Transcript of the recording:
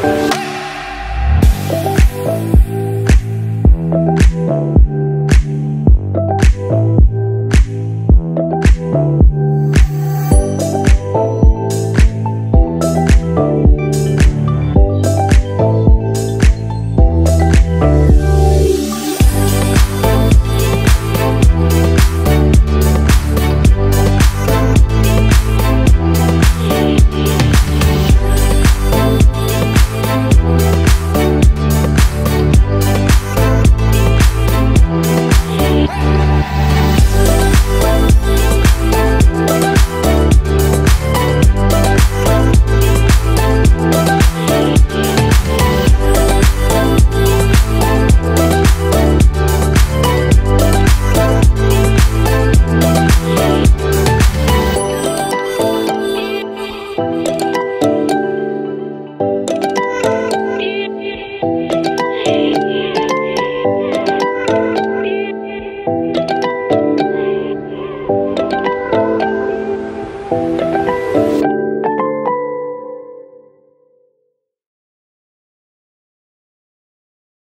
Hey!